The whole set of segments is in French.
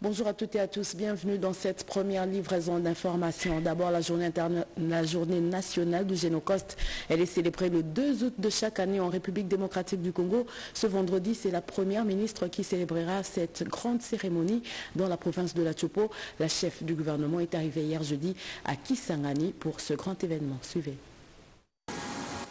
Bonjour à toutes et à tous, bienvenue dans cette première livraison d'informations. D'abord la journée, nationale du génocoste. Elle est célébrée le 2 août de chaque année en République démocratique du Congo. Ce vendredi, c'est la première ministre qui célébrera cette grande cérémonie dans la province de la Chopo. La chef du gouvernement est arrivée hier jeudi à Kisangani pour ce grand événement. Suivez.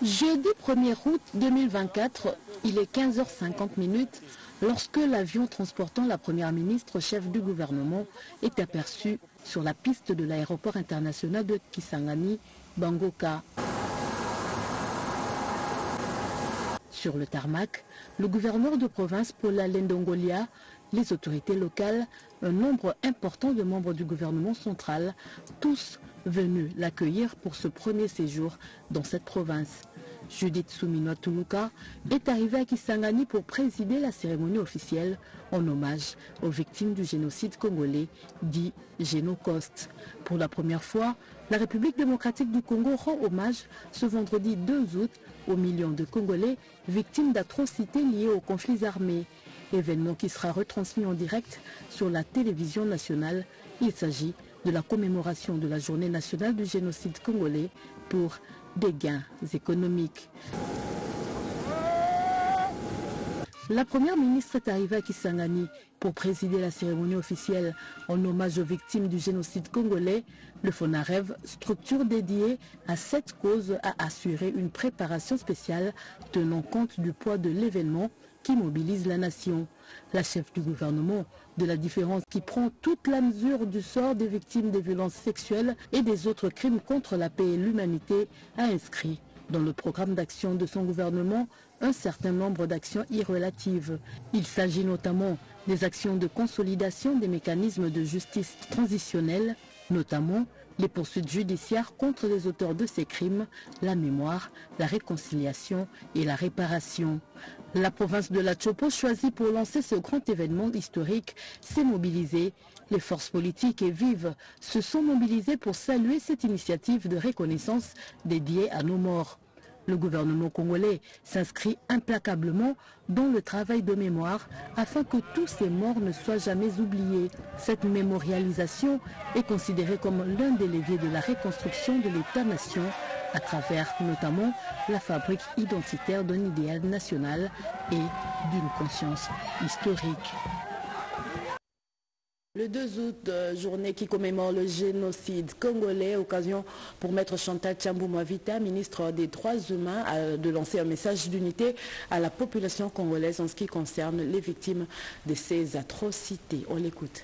Jeudi 1er août 2024, il est 15h50 minutes lorsque l'avion transportant la première ministre chef du gouvernement est aperçu sur la piste de l'aéroport international de Kisangani, Bangoka. Sur le tarmac, le gouverneur de province Paula Lendongolia, les autorités locales, un nombre important de membres du gouvernement central, tous venus l'accueillir pour ce premier séjour dans cette province. Judith Soumino Tuluka est arrivée à Kisangani pour présider la cérémonie officielle en hommage aux victimes du génocide congolais dit Génocoste. Pour la première fois, la République démocratique du Congo rend hommage ce vendredi 2 août aux millions de Congolais victimes d'atrocités liées aux conflits armés. Événement qui sera retransmis en direct sur la télévision nationale. Il s'agit de la commémoration de la journée nationale du génocide congolais pour des gains économiques. La première ministre est arrivée à Kisangani pour présider la cérémonie officielle en hommage aux victimes du génocide congolais. Le FONAREV, structure dédiée à cette cause, a assuré une préparation spéciale tenant compte du poids de l'événement qui mobilise la nation. La chef du gouvernement de la différence qui prend toute la mesure du sort des victimes des violences sexuelles et des autres crimes contre la paix et l'humanité a inscrit dans le programme d'action de son gouvernement un certain nombre d'actions irrelatives. Il s'agit notamment des actions de consolidation des mécanismes de justice transitionnelle, notamment les poursuites judiciaires contre les auteurs de ces crimes, la mémoire, la réconciliation et la réparation. La province de la Chopo choisit pour lancer ce grand événement historique s'est mobilisée. Les forces politiques et vives se sont mobilisées pour saluer cette initiative de reconnaissance dédiée à nos morts. Le gouvernement congolais s'inscrit implacablement dans le travail de mémoire afin que tous ces morts ne soient jamais oubliés. Cette mémorialisation est considérée comme l'un des leviers de la reconstruction de l'État-nation à travers notamment la fabrique identitaire d'un idéal national et d'une conscience historique. Le 2 août, journée qui commémore le génocide congolais, occasion pour Maître Chantal Tchambou Vita, ministre des Droits humains, de lancer un message d'unité à la population congolaise en ce qui concerne les victimes de ces atrocités. On l'écoute.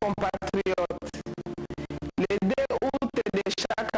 compatriotes, le 2 août de chaque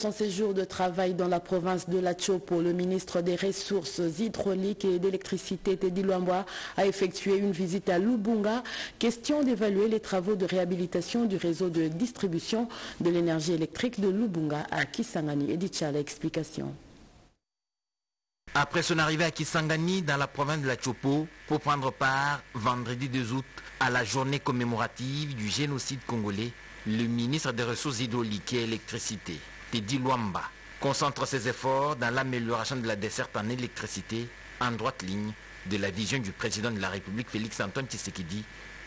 son séjour de travail dans la province de la Chopo, le ministre des Ressources hydrauliques et d'électricité, Teddy Luamboa, a effectué une visite à Lubunga. Question d'évaluer les travaux de réhabilitation du réseau de distribution de l'énergie électrique de Lubunga à Kisangani. Edith Chala, explication. Après son arrivée à Kisangani dans la province de la Chopo pour prendre part vendredi 2 août à la journée commémorative du génocide congolais, le ministre des Ressources hydrauliques et électricité, Teddy Luamba, concentre ses efforts dans l'amélioration de la desserte en électricité en droite ligne de la vision du président de la République Félix Antoine Tshisekedi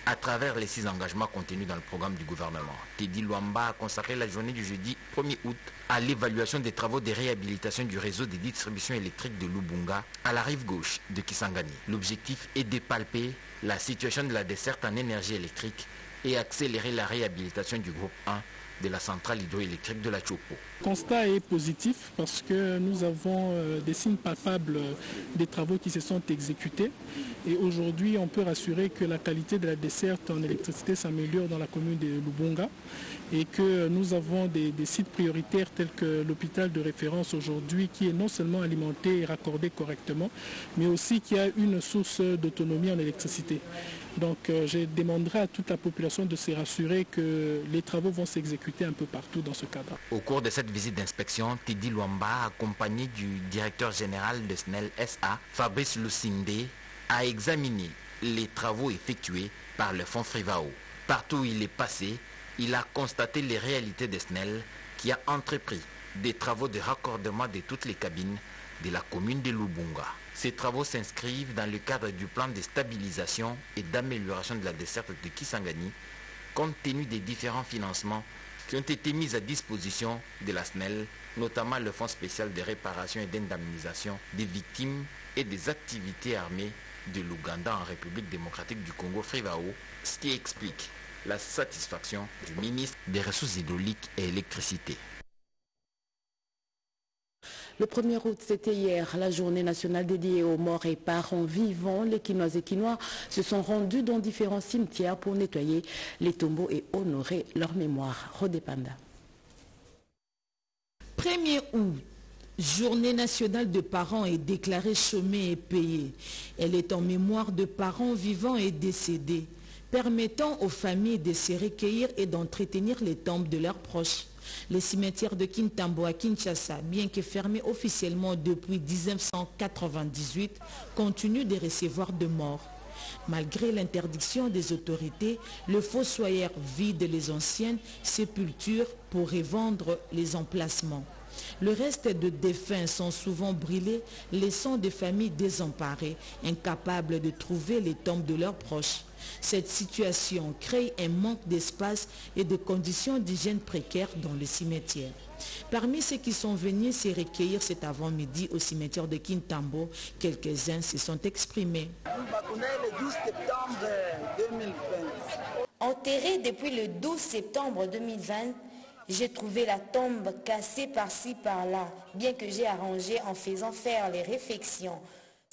à travers les six engagements contenus dans le programme du gouvernement. Teddy Luamba a consacré la journée du jeudi 1er août à l'évaluation des travaux de réhabilitation du réseau de distribution électrique de Lubunga à la rive gauche de Kisangani. L'objectif est de palper la situation de la desserte en énergie électrique et accélérer la réhabilitation du groupe 1 de la centrale hydroélectrique de la Chopo. Le constat est positif parce que nous avons euh, des signes palpables des travaux qui se sont exécutés et aujourd'hui on peut rassurer que la qualité de la desserte en électricité s'améliore dans la commune de Lubunga et que nous avons des sites prioritaires tels que l'hôpital de référence aujourd'hui qui est non seulement alimenté et raccordé correctement mais aussi qui a une source d'autonomie en électricité. Donc euh, je demanderai à toute la population de se rassurer que les travaux vont s'exécuter un peu partout dans ce cadre. Au cours de cette visite d'inspection, Tidi Luamba, accompagné du directeur général de SNEL SA, Fabrice Lucinde, a examiné les travaux effectués par le fonds Frivao. Partout où il est passé, il a constaté les réalités de SNEL qui a entrepris des travaux de raccordement de toutes les cabines de la commune de Lubunga. Ces travaux s'inscrivent dans le cadre du plan de stabilisation et d'amélioration de la desserte de Kisangani, compte tenu des différents financements qui ont été mis à disposition de la SNEL, notamment le Fonds spécial de réparation et d'indemnisation des victimes et des activités armées de l'Ouganda en République démocratique du Congo, Frivao, ce qui explique la satisfaction du ministre des Ressources hydrauliques et électricité. Le 1er août, c'était hier, la journée nationale dédiée aux morts et parents vivants. Les Quinois et Quinois se sont rendus dans différents cimetières pour nettoyer les tombeaux et honorer leur mémoire. Rodépanda. 1er août, Journée nationale de parents est déclarée chômée et payée. Elle est en mémoire de parents vivants et décédés, permettant aux familles de se recueillir et d'entretenir les tombes de leurs proches. Les cimetières de Kintambo à Kinshasa, bien que fermés officiellement depuis 1998, continuent de recevoir de morts. Malgré l'interdiction des autorités, le fossoyeur vide les anciennes sépultures pour revendre les emplacements. Le reste de défunts sont souvent brûlés, laissant des familles désemparées, incapables de trouver les tombes de leurs proches. Cette situation crée un manque d'espace et de conditions d'hygiène précaires dans le cimetière. Parmi ceux qui sont venus se recueillir cet avant-midi au cimetière de Kintambo, quelques-uns se sont exprimés. Enterré depuis le 12 septembre 2020, j'ai trouvé la tombe cassée par-ci par-là, bien que j'ai arrangé en faisant faire les réflexions.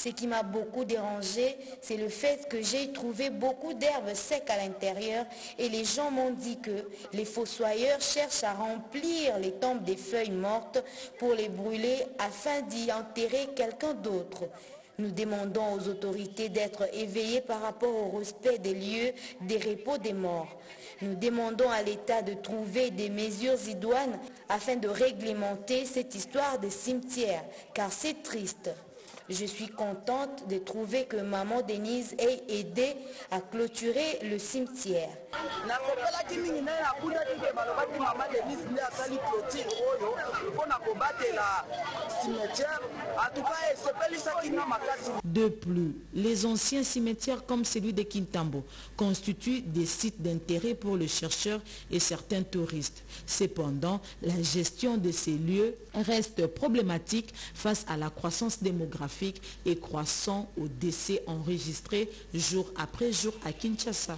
Ce qui m'a beaucoup dérangé, c'est le fait que j'ai trouvé beaucoup d'herbes secs à l'intérieur et les gens m'ont dit que les fossoyeurs cherchent à remplir les tombes des feuilles mortes pour les brûler afin d'y enterrer quelqu'un d'autre. Nous demandons aux autorités d'être éveillées par rapport au respect des lieux des repos des morts. Nous demandons à l'État de trouver des mesures idoines afin de réglementer cette histoire des cimetières, car c'est triste. Je suis contente de trouver que maman Denise ait aidé à clôturer le cimetière. De plus, les anciens cimetières comme celui de Kintambo constituent des sites d'intérêt pour les chercheurs et certains touristes. Cependant, la gestion de ces lieux reste problématique face à la croissance démographique et croissant aux décès enregistrés jour après jour à Kinshasa.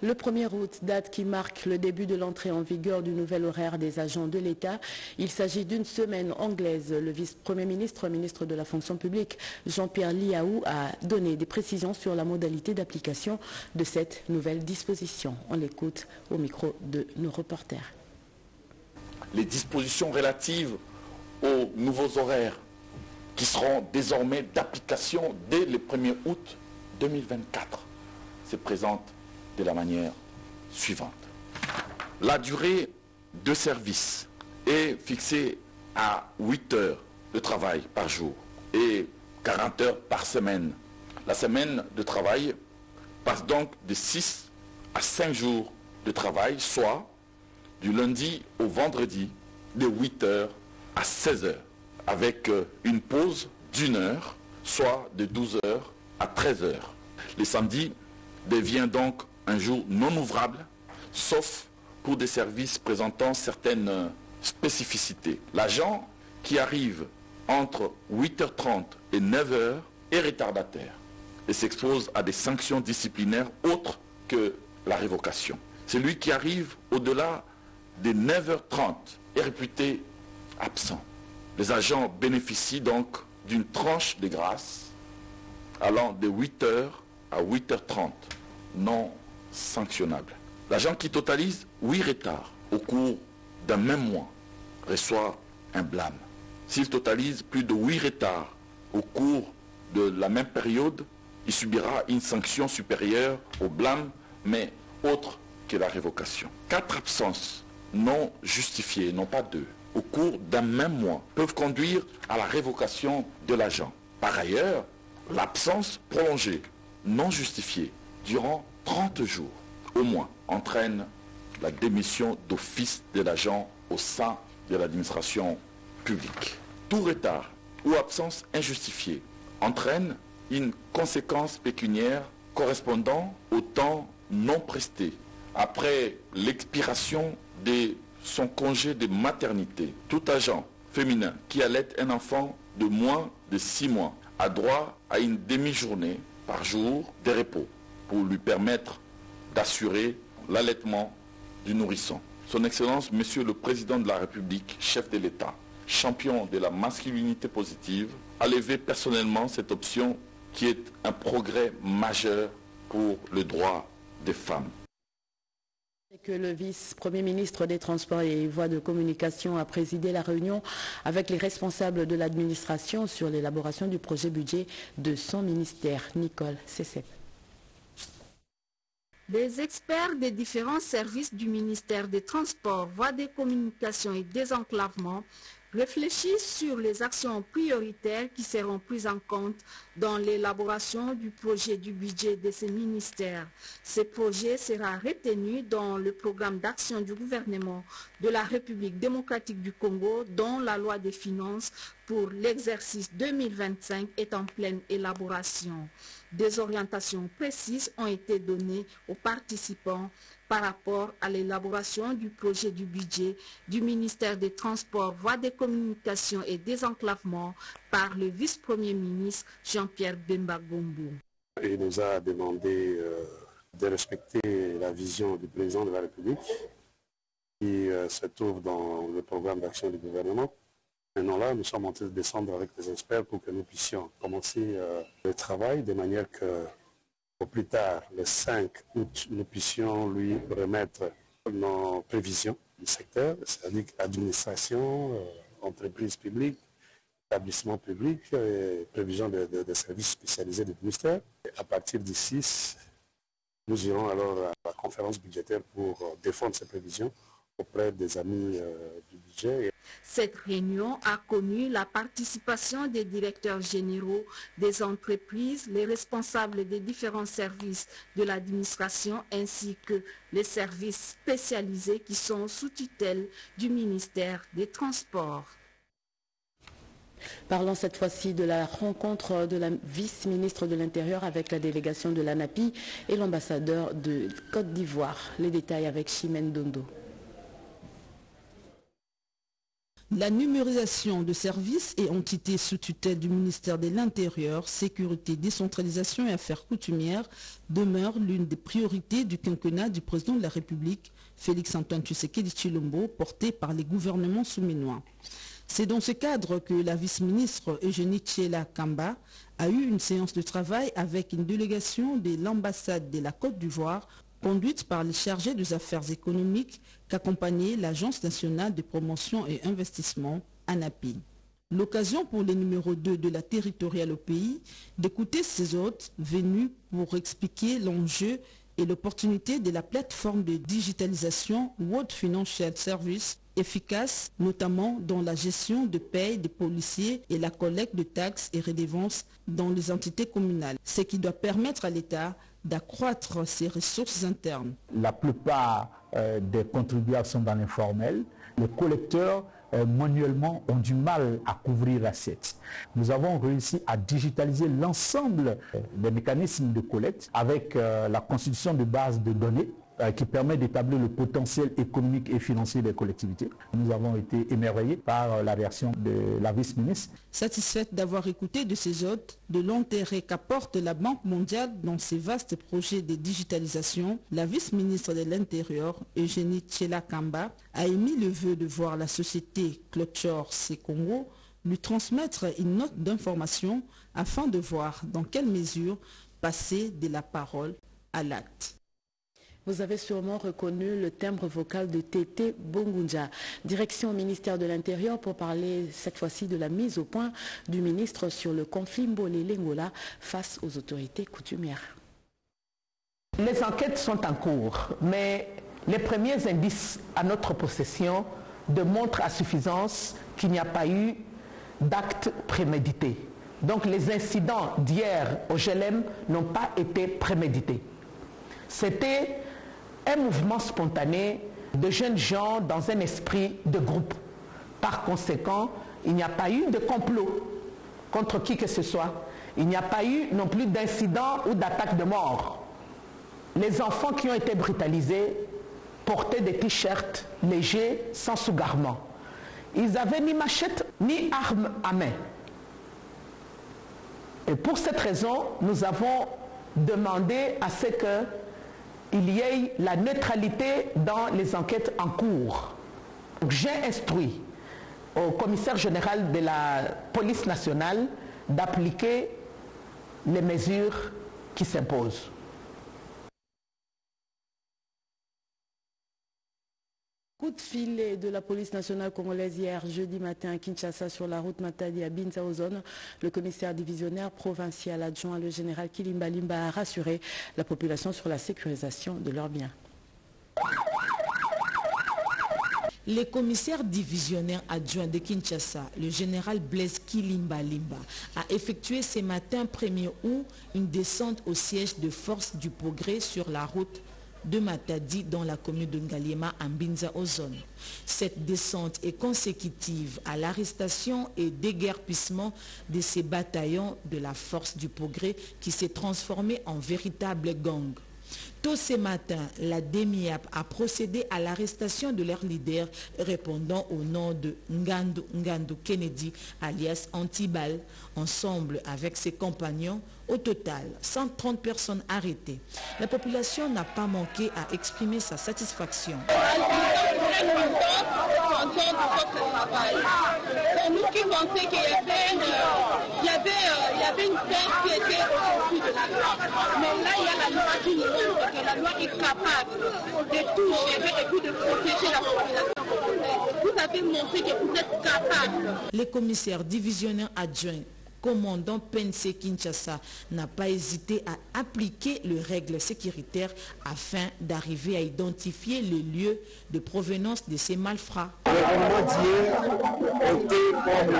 Le 1er août, date qui marque le début de l'entrée en vigueur du nouvel horaire des agents de l'État. Il s'agit d'une semaine anglaise. Le vice-premier ministre, ministre de la fonction publique, Jean-Pierre Liaou, a donné des précisions sur la modalité d'application de cette nouvelle disposition. On l'écoute au micro de nos reporters. Les dispositions relatives aux nouveaux horaires qui seront désormais d'application dès le 1er août 2024 se présentent de la manière suivante. La durée de service est fixée à 8 heures de travail par jour et 40 heures par semaine. La semaine de travail passe donc de 6 à 5 jours de travail, soit du lundi au vendredi, de 8 heures à 16 heures, avec euh, une pause d'une heure, soit de 12 heures à 13 heures. Les samedis devient donc un jour non ouvrable, sauf pour des services présentant certaines euh, spécificités. L'agent qui arrive entre 8h30 et 9h est retardataire et s'expose à des sanctions disciplinaires autres que la révocation. Celui qui arrive au-delà des 9h30 est réputé absent. Les agents bénéficient donc d'une tranche de grâce allant de 8h à 8h30, non sanctionnable. L'agent qui totalise 8 retards au cours d'un même mois reçoit un blâme. S'il totalise plus de 8 retards au cours de la même période, il subira une sanction supérieure au blâme, mais autre que la révocation. Quatre absences non justifiées, non pas deux, au cours d'un même mois, peuvent conduire à la révocation de l'agent. Par ailleurs, l'absence prolongée, non justifiée, durant 30 jours, au moins, entraîne la démission d'office de l'agent au sein de l'administration publique. Tout retard ou absence injustifiée entraîne une conséquence pécuniaire correspondant au temps non presté après l'expiration de son congé de maternité. Tout agent féminin qui allait un enfant de moins de 6 mois a droit à une demi-journée par jour de repos pour lui permettre d'assurer l'allaitement du nourrisson. Son Excellence, Monsieur le Président de la République, chef de l'État, champion de la masculinité positive, a levé personnellement cette option qui est un progrès majeur pour le droit des femmes. Que le vice-premier ministre des Transports et Voies de Communication a présidé la réunion avec les responsables de l'administration sur l'élaboration du projet budget de son ministère. Nicole Cessep. Les experts des différents services du ministère des Transports, Voies des Communications et Désenclavement réfléchissent sur les actions prioritaires qui seront prises en compte dans l'élaboration du projet du budget de ces ministères. Ce projet sera retenu dans le programme d'action du gouvernement de la République démocratique du Congo dont la loi des finances pour l'exercice 2025 est en pleine élaboration. Des orientations précises ont été données aux participants par rapport à l'élaboration du projet du budget du ministère des Transports, Voies des Communications et Désenclavement par le vice-premier ministre Jean-Pierre Bemba Gombo. Il nous a demandé euh, de respecter la vision du président de la République qui euh, se trouve dans le programme d'action du gouvernement. Maintenant là, nous sommes en train de descendre avec les experts pour que nous puissions commencer euh, le travail de manière que au plus tard, le 5 août, nous puissions lui remettre nos prévisions du secteur, c'est-à-dire administration, euh, entreprise publique, établissement public, et prévisions de, services spécialisés du ministère. à partir du 6, nous irons alors à la conférence budgétaire pour euh, défendre ces prévisions auprès des amis euh, du budget. Cette réunion a connu la participation des directeurs généraux des entreprises, les responsables des différents services de l'administration ainsi que les services spécialisés qui sont sous tutelle du ministère des Transports. Parlons cette fois-ci de la rencontre de la vice-ministre de l'Intérieur avec la délégation de l'ANAPI et l'ambassadeur de Côte d'Ivoire. Les détails avec Chimène Dondo. La numérisation de services et entités sous tutelle du ministère de l'Intérieur, Sécurité, Décentralisation et Affaires coutumières demeure l'une des priorités du quinquennat du président de la République, Félix-Antoine Tshisekedi Chilombo, porté par les gouvernements souminois. C'est dans ce cadre que la vice-ministre Eugénie Tchela Kamba a eu une séance de travail avec une délégation de l'ambassade de la Côte d'Ivoire conduite par les chargés des affaires économiques qu'accompagnait l'Agence nationale de promotion et investissement, ANAPI. L'occasion pour les numéros 2 de la territoriale au pays d'écouter ces hôtes venus pour expliquer l'enjeu et l'opportunité de la plateforme de digitalisation World Financial Service efficace, notamment dans la gestion de paye des policiers et la collecte de taxes et redevances dans les entités communales, ce qui doit permettre à l'État d'accroître ses ressources internes. La plupart euh, des contribuables sont dans l'informel. Les collecteurs euh, manuellement ont du mal à couvrir l'assiette. Nous avons réussi à digitaliser l'ensemble euh, des mécanismes de collecte avec la constitution de bases de données qui permet d'établir le potentiel économique et financier des collectivités. Nous avons été émerveillés par euh, la réaction de la vice-ministre. Satisfaite d'avoir écouté de ses hôtes de l'intérêt qu'apporte la Banque mondiale dans ses vastes projets de digitalisation, la vice-ministre de l'Intérieur, Eugénie Tchela Kamba, a émis le vœu de voir la société Clochor Congo lui transmettre une note d'information afin de voir dans quelle mesure passer de la parole à l'acte. Vous avez sûrement reconnu le timbre vocal de Tété Bongunja. Direction au ministère de l'Intérieur pour parler cette fois-ci de la mise au point du ministre sur le conflit Mbolé-Lengola face aux autorités coutumières. Les enquêtes sont en cours, mais les premiers indices à notre possession démontrent à suffisance qu'il n'y a pas eu d'acte prémédité. Donc les incidents d'hier au GLM n'ont pas été prémédités. C'était un mouvement spontané de jeunes gens dans un esprit de groupe. Par conséquent, il n'y a pas eu de complot contre qui que ce soit. Il n'y a pas eu non plus d'incident ou d'attaque de mort. Les enfants qui ont été brutalisés portaient des t-shirts légers sans sous-garment. Ils n'avaient ni machette ni arme à main. Et pour cette raison, nous avons demandé à ce que il y ait la neutralité dans les enquêtes en cours. J'ai instruit au commissaire général de la police nationale d'appliquer les mesures qui s'imposent. Coup de filet de la police nationale congolaise hier jeudi matin à Kinshasa sur la route Matadi à Binzaozone. Le commissaire divisionnaire provincial adjoint, le général Kilimba Limba, a rassuré la population sur la sécurisation de leurs biens. Le commissaire divisionnaire adjoint de Kinshasa, le général Blaise Kilimba Limba, a effectué ce matin 1er août une descente au siège de force du progrès sur la route de Matadi dans la commune de Ngaliema en Binza Ozone. Cette descente est consécutive à l'arrestation et déguerpissement de ces bataillons de la force du progrès qui s'est transformé en véritable gang. Tôt ce matin, la DEMIAP a procédé à l'arrestation de leur leader répondant au nom de Ngandu Ngandu Kennedy alias Antibal. Ensemble avec ses compagnons, au total, 130 personnes arrêtées. La population n'a pas manqué à exprimer sa satisfaction. Qui était au-dessus de la. Mais là, il y a la loi qui la loi est capable de tout gérer et puis de protéger la population Vous avez montré que vous êtes capable. Les commissaires divisionnaires adjoints commandant PNC Kinshasa n'a pas hésité à appliquer les règles sécuritaires afin d'arriver à identifier les lieux de provenance de ces malfrats. L'événement d'hier était comme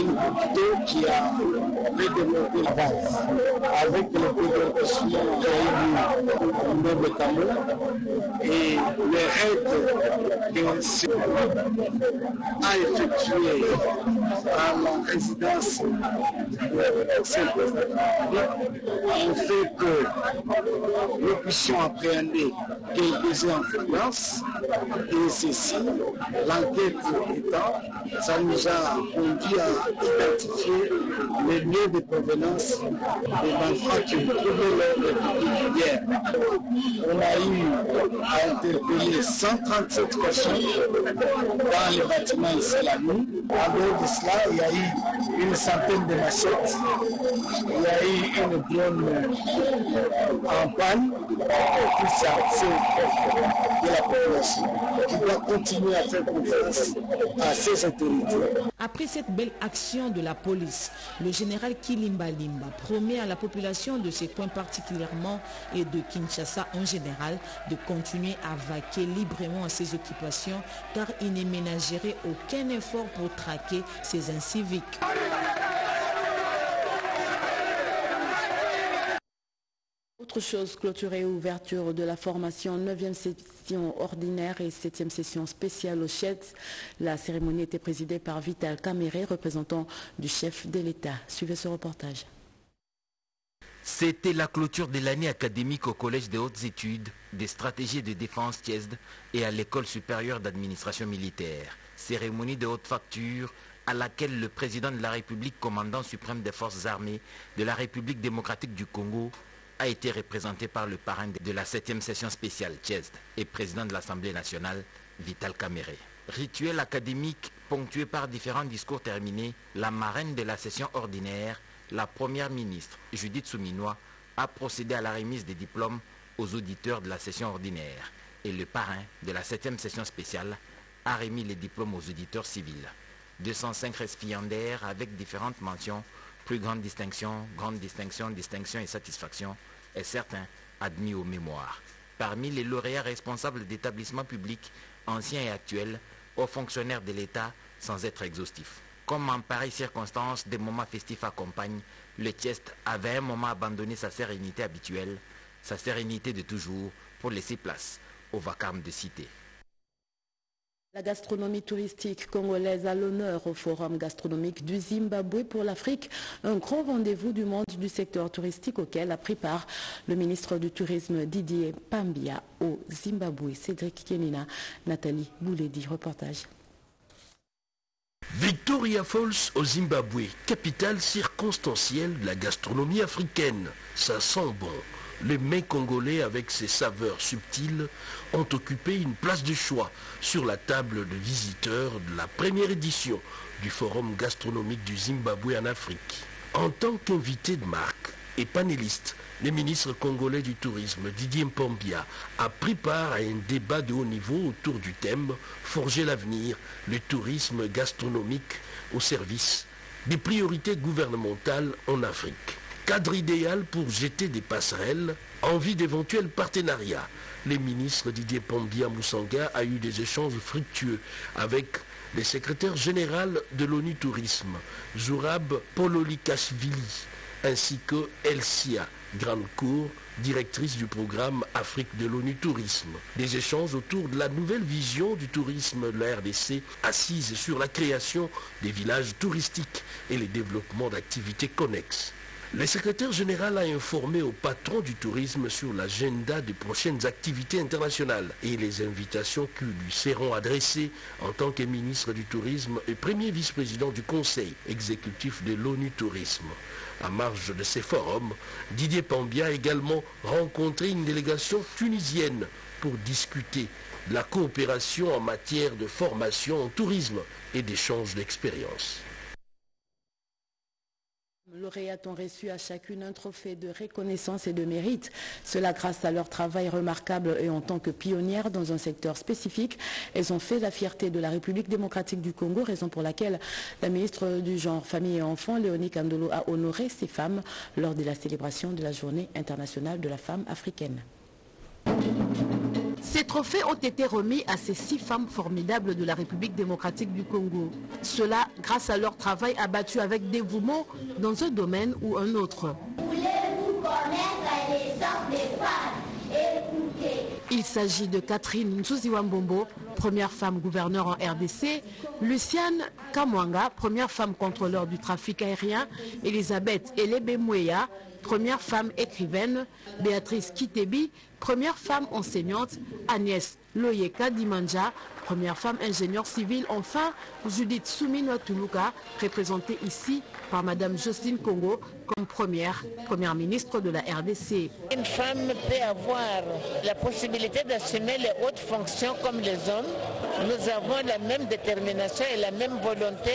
une goutte qui a fait démonter la base avec le développement de même canot et les règles qu'on a effectuées à la résidence fait que nous puissions appréhender quelques influences et ceci, l'enquête étant, ça nous a conduit à identifier les lieux de provenance des malfrats qui ont trouvé leur hier. On a eu à interpeller 137 personnes dans les bâtiments nuit. En dehors de cela, il y a eu une centaine de une il de la population doit continuer à faire confiance à autorités. Après cette belle action de la police, le général Kilimba Limba promet à la population de ces coins particulièrement et de Kinshasa en général de continuer à vaquer librement à ses occupations car il ne ménagerait aucun effort pour traquer ces inciviques. Autre chose, clôture et ouverture de la formation 9e session ordinaire et 7e session spéciale au CHETS. La cérémonie était présidée par Vital Caméré, représentant du chef de l'État. Suivez ce reportage. C'était la clôture de l'année académique au Collège des hautes études des stratégies de défense TIESD et à l'École supérieure d'administration militaire. Cérémonie de haute facture à laquelle le président de la République, commandant suprême des forces armées de la République démocratique du Congo, a été représenté par le parrain de la 7e session spéciale TIESD et président de l'Assemblée nationale, Vital Caméré. Rituel académique ponctué par différents discours terminés, la marraine de la session ordinaire, la première ministre Judith Souminois, a procédé à la remise des diplômes aux auditeurs de la session ordinaire et le parrain de la 7e session spéciale a remis les diplômes aux auditeurs civils. 205 récipiendaires avec différentes mentions, plus grande distinction, grande distinction, distinction et satisfaction, et certains admis aux mémoires. Parmi les lauréats responsables d'établissements publics, anciens et actuels, aux fonctionnaires de l'État sans être exhaustifs. Comme en pareille circonstance, des moments festifs accompagnent, le Tiest avait un moment abandonné sa sérénité habituelle, sa sérénité de toujours, pour laisser place au vacarme de cité. La gastronomie touristique congolaise a l'honneur au Forum gastronomique du Zimbabwe pour l'Afrique, un grand rendez-vous du monde du secteur touristique auquel a pris part le ministre du Tourisme Didier Pambia au Zimbabwe. Cédric Kenina, Nathalie Bouledi, reportage. Victoria Falls au Zimbabwe, capitale circonstancielle de la gastronomie africaine. Ça sent bon. Les mets congolais avec ses saveurs subtiles ont occupé une place de choix sur la table de visiteurs de la première édition du Forum gastronomique du Zimbabwe en Afrique. En tant qu'invité de marque et panéliste, le ministre congolais du tourisme Didier Mpombia a pris part à un débat de haut niveau autour du thème Forger l'avenir, le tourisme gastronomique au service des priorités gouvernementales en Afrique cadre idéal pour jeter des passerelles en vue d'éventuels partenariats. Le ministre Didier Pombia Moussanga a eu des échanges fructueux avec le secrétaire général de l'ONU Tourisme, Zourab Pololikashvili, ainsi que Elsia Grande Cour, directrice du programme Afrique de l'ONU Tourisme. Des échanges autour de la nouvelle vision du tourisme de la RDC assise sur la création des villages touristiques et le développement d'activités connexes. Le secrétaire général a informé au patron du tourisme sur l'agenda des prochaines activités internationales et les invitations qui lui seront adressées en tant que ministre du Tourisme et premier vice-président du Conseil exécutif de l'ONU Tourisme. À marge de ces forums, Didier Pambia a également rencontré une délégation tunisienne pour discuter de la coopération en matière de formation en tourisme et d'échange d'expériences. Lauréats ont reçu à chacune un trophée de reconnaissance et de mérite. Cela grâce à leur travail remarquable et en tant que pionnières dans un secteur spécifique. Elles ont fait la fierté de la République démocratique du Congo, raison pour laquelle la ministre du Genre, Famille et Enfants, Léonie Kandolo, a honoré ces femmes lors de la célébration de la Journée internationale de la femme africaine. Ces trophées ont été remis à ces six femmes formidables de la République démocratique du Congo. Cela grâce à leur travail abattu avec dévouement dans un domaine ou un autre. Voulez-vous connaître l'essence des femmes? Écoutez. Il s'agit de Catherine Nzuziwambombo, première femme gouverneure en RDC, Luciane Kamwanga, première femme contrôleur du trafic aérien, Elisabeth Elebemweya, première femme écrivaine, Béatrice Kitebi, première femme enseignante, Agnès Loyeka Dimanja, première femme ingénieure civile, enfin Judith Soumino Tuluka, représentée ici par Madame Jocelyne Congo comme première première ministre de la RDC. Une femme peut avoir la possibilité d'assumer les hautes fonctions comme les hommes. Nous avons la même détermination et la même volonté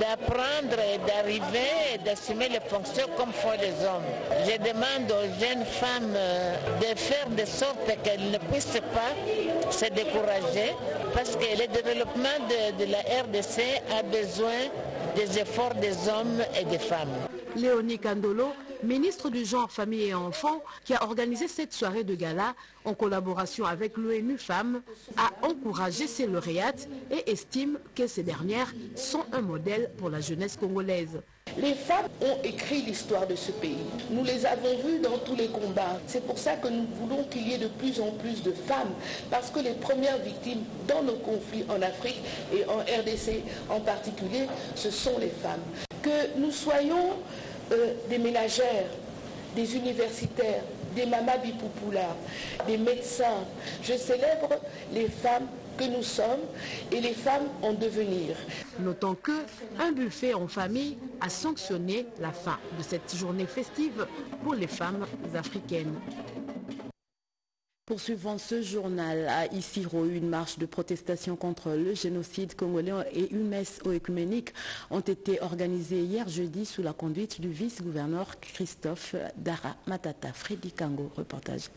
d'apprendre et d'arriver et d'assumer les fonctions comme font les hommes. Je demande aux jeunes femmes euh, de faire de sorte qu'elles ne puissent pas se décourager parce que le développement de, la RDC a besoin des efforts des hommes et des femmes. Léonie Candolo, ministre du Genre, Famille et Enfants, qui a organisé cette soirée de gala en collaboration avec l'ONU Femmes, a encouragé ses lauréates et estime que ces dernières sont un modèle pour la jeunesse congolaise. Les femmes ont écrit l'histoire de ce pays. Nous les avons vues dans tous les combats. C'est pour ça que nous voulons qu'il y ait de plus en plus de femmes, parce que les premières victimes dans nos conflits en Afrique et en RDC en particulier, ce sont les femmes. Que nous soyons euh, des ménagères, des universitaires, des mamas bipoupoula, des médecins. Je célèbre les femmes que nous sommes et les femmes en devenir. Notons que un buffet en famille a sanctionné la fin de cette journée festive pour les femmes africaines. Poursuivant ce journal, à Isiro, une marche de protestation contre le génocide congolais et une messe œcuménique ont été organisées hier jeudi sous la conduite du vice-gouverneur Christophe Dara Matata. Freddy Kango, reportage.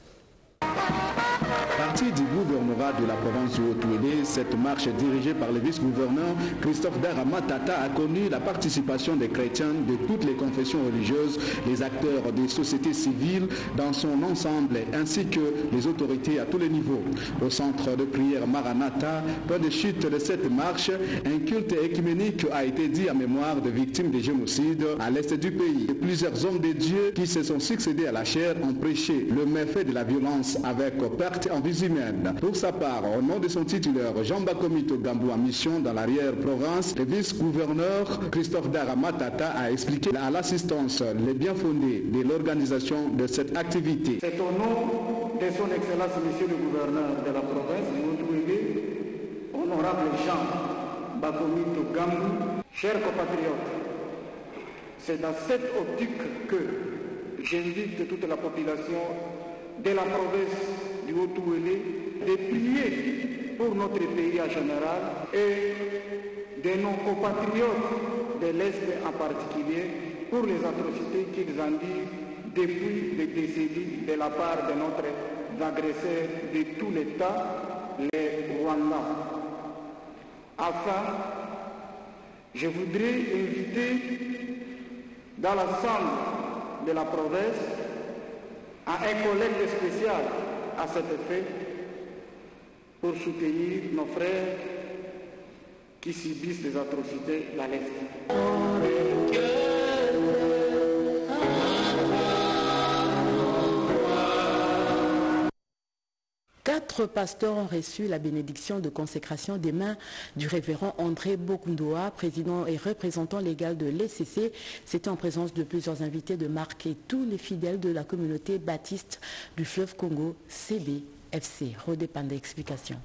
Partie du gouvernorat de la province du Haut-Touélé, cette marche dirigée par le vice-gouverneur Christophe Daramatata a connu la participation des chrétiens de toutes les confessions religieuses, les acteurs des sociétés civiles dans son ensemble, ainsi que les autorités à tous les niveaux. Au centre de prière Maranatha, peu de chute de cette marche, un culte écuménique a été dit à mémoire de victimes des génocides à l'est du pays. Plusieurs hommes de Dieu qui se sont succédés à la chair ont prêché le méfait de la violence avec perte en vie humaine. Pour sa part, au nom de son titulaire Jean Bakomito Gambou en mission dans l'arrière-province, le vice-gouverneur Christophe Daramatata a expliqué à l'assistance les bien fondés de l'organisation de cette activité. C'est au nom de son Excellence Monsieur le gouverneur de la province de honorable Jean Bakomito Gambou, chers compatriotes, c'est dans cette optique que j'invite toute la population de la province du Haut-Touélé de prier pour notre pays en général et de nos compatriotes de l'Est en particulier pour les atrocités qu'ils endurent depuis les décennies de la part de notre agresseur de tout l'État, les Rwandais. Enfin, je voudrais inviter dans l'ensemble de la province à un collègue spécial à cet effet pour soutenir nos frères qui subissent des atrocités dans. Quatre pasteurs ont reçu la bénédiction de consécration des mains du révérend André Bokundoa, président et représentant légal de l'ECC. C'était en présence de plusieurs invités de marque et tous les fidèles de la communauté baptiste du fleuve Congo, CBFC. Redépend d'explication.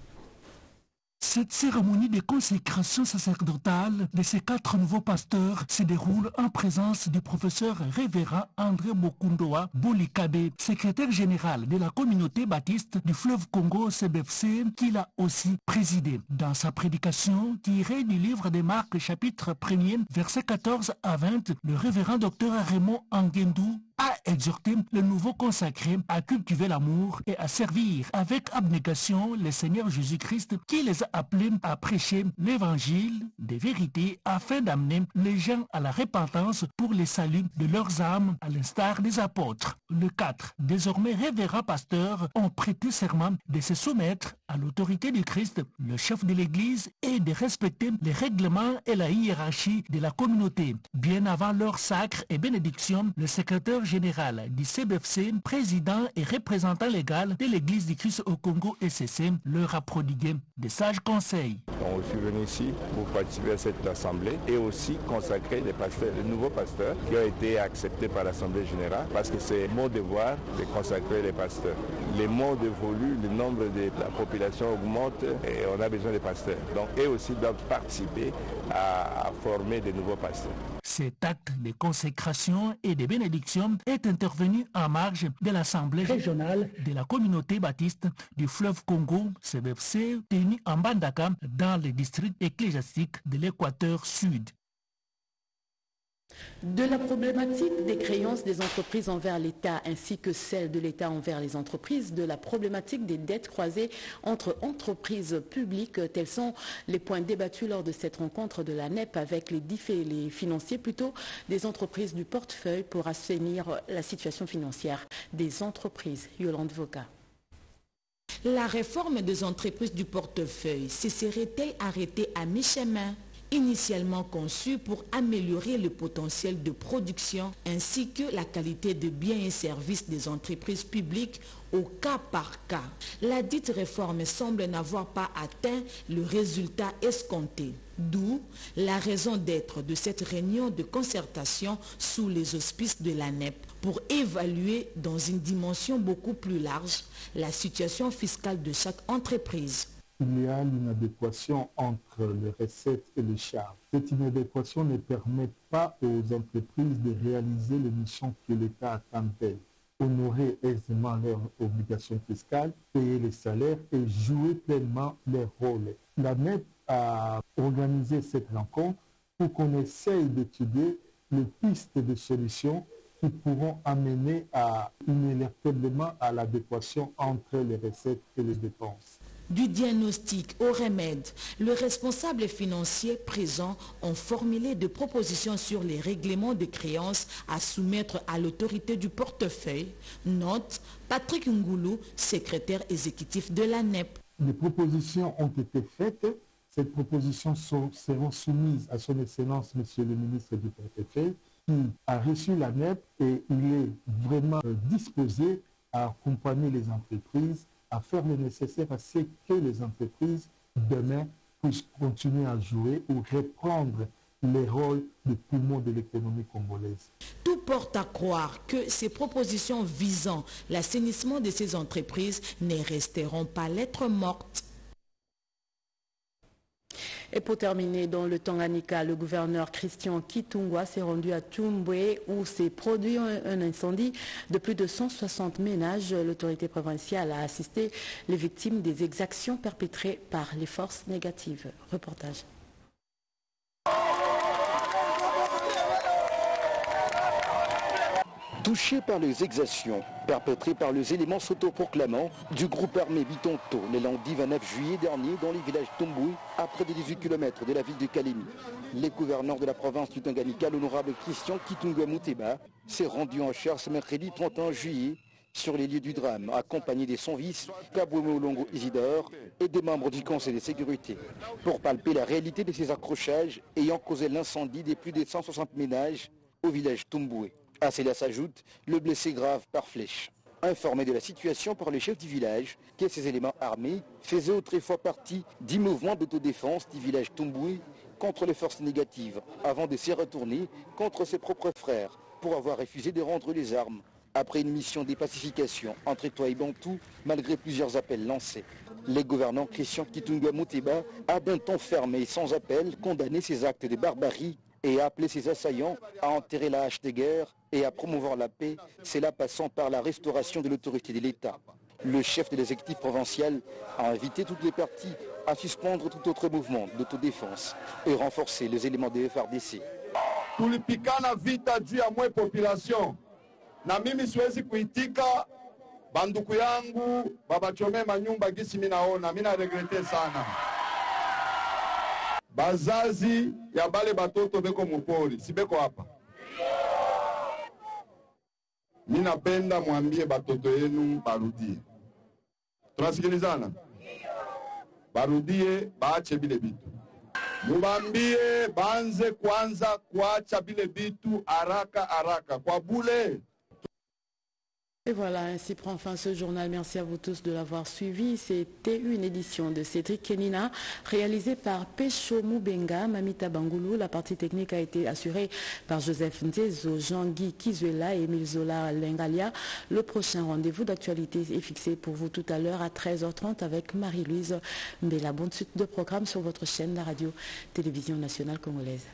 Cette cérémonie de consécration sacerdotale de ces quatre nouveaux pasteurs se déroule en présence du professeur révérend André Bokundoa Bolikabe, secrétaire général de la communauté baptiste du fleuve Congo CBFC, qu'il a aussi présidé. Dans sa prédication tirée du livre des Marques chapitre 1er, versets 14 à 20, le révérend docteur Raymond Angendou a exhorté le nouveau consacré à cultiver l'amour et à servir avec abnégation le Seigneur Jésus-Christ qui les a appelés à prêcher l'évangile des vérités afin d'amener les gens à la repentance pour les saluts de leurs âmes à l'instar des apôtres. Le 4. Désormais révérends pasteurs ont prêté serment de se soumettre à l'autorité du Christ, le chef de l'Église, et de respecter les règlements et la hiérarchie de la communauté. Bien avant leur sacre et bénédiction, le secrétaire général du CBFC, président et représentant légal de l'Église du Christ au Congo SCC, leur a prodigué des sages conseils. Donc, je suis venu ici pour participer à cette assemblée et aussi consacrer les, pasteurs, les nouveaux pasteurs qui ont été acceptés par l'Assemblée générale parce que c'est mon devoir de consacrer les pasteurs. Les mondes évoluent, le nombre de la population augmente et on a besoin de pasteurs. Donc, eux aussi doivent participer à, à former de nouveaux pasteurs. Cet acte de consécration et de bénédiction est intervenu en marge de l'Assemblée régionale de la communauté baptiste du fleuve Congo, CBFC, tenue en Bandaka dans le district ecclésiastique de l'Équateur Sud. De la problématique des créances des entreprises envers l'État ainsi que celle de l'État envers les entreprises, de la problématique des dettes croisées entre entreprises publiques, tels sont les points débattus lors de cette rencontre de la NEP avec les, les financiers plutôt des entreprises du portefeuille pour assainir la situation financière des entreprises. Yolande Voca. La réforme des entreprises du portefeuille se serait-elle arrêtée à mi-chemin? Initialement conçue pour améliorer le potentiel de production ainsi que la qualité de biens et services des entreprises publiques au cas par cas. La dite réforme semble n'avoir pas atteint le résultat escompté. D'où la raison d'être de cette réunion de concertation sous les auspices de la NEP pour évaluer dans une dimension beaucoup plus large la situation fiscale de chaque entreprise il y a l'inadéquation entre les recettes et les charges. Cette inadéquation ne permet pas aux entreprises de réaliser les missions que l'État attend d'elles. Honorer aisément leurs obligations fiscales, payer les salaires et jouer pleinement leur rôle. La NEP a organisé cette rencontre pour qu'on essaye d'étudier les pistes de solutions qui pourront amener inéluctablement à l'adéquation entre les recettes et les dépenses du diagnostic au remède, le responsable financier présent ont formulé des propositions sur les règlements de créances à soumettre à l'autorité du portefeuille. Note Patrick Ngoulou, secrétaire exécutif de la NEP. Les propositions ont été faites. Ces propositions seront soumises à son Excellence, Monsieur le ministre du Portefeuille, qui a reçu la NEP et il est vraiment euh, disposé à accompagner les entreprises à faire le nécessaire à ce que les entreprises demain puissent continuer à jouer ou reprendre les rôles de poumon de l'économie congolaise. Tout porte à croire que ces propositions visant l'assainissement de ces entreprises ne resteront pas lettres mortes et pour terminer, dans le Tanganyika, le gouverneur Christian Kitungwa s'est rendu à Tumbwe où s'est produit un incendie de plus de 160 ménages. L'autorité provinciale a assisté les victimes des exactions perpétrées par les forces négatives. Reportage. Touché par les exactions perpétrées par les éléments s'autoproclamant du groupe armé Bitonto le lundi 29 juillet dernier dans les villages Tombouy, à près de 18 km de la ville de Kalemi. Les gouverneurs de la province du Tanganyika, l'honorable Christian Kitungwa Muteba, s'est rendu en chair ce mercredi 31 juillet sur les lieux du drame, accompagné des son vice Kabouemo Longo Isidore et des membres du Conseil de sécurité, pour palper la réalité de ces accrochages ayant causé l'incendie des plus de 160 ménages au village Tumboué. À cela s'ajoute le blessé grave par flèche. Informé de la situation par le chef du village, que ces éléments armés faisaient autrefois partie du mouvement d'autodéfense du village Tumboué contre les forces négatives, avant de se retourner contre ses propres frères pour avoir refusé de rendre les armes après une mission de pacification entre Toi et Bantou, malgré plusieurs appels lancés. Les gouvernants Christian Kitunga Muteba a d'un ton fermé et sans appel condamné ces actes de barbarie et a appelé ses assaillants à enterrer la hache de guerre et à promouvoir la paix, cela passant par la restauration de l'autorité de l'État. Le chef de l'exécutif provincial a invité toutes les parties à suspendre tout autre mouvement d'autodéfense et renforcer les éléments de FRDC. tulipikana vita juu ya mwe population na mimi siwezi kuitika banduku yangu babachome manyumba gisi minaona mina regrete sana bazazi ya bale batoto beko mupori si beko hapa minapenda mwambie batoto yenu barudie. Tunasikilizana? Barudie baache bile bitu mubambie banze kwanza kuacha bile bitu haraka haraka kwa bule Et voilà, ainsi prend fin ce journal. Merci à vous tous de l'avoir suivi. C'était une édition de Cédric Kenina, réalisée par Pecho Moubenga, Mamita Bangoulou. La partie technique a été assurée par Joseph Nzezo, Jean-Guy Kizuela et Emile Zola Lengalia. Le prochain rendez-vous d'actualité est fixé pour vous tout à l'heure à 13h30 avec Marie-Louise Mbela. Bonne suite de programme sur votre chaîne, la radio-télévision nationale congolaise.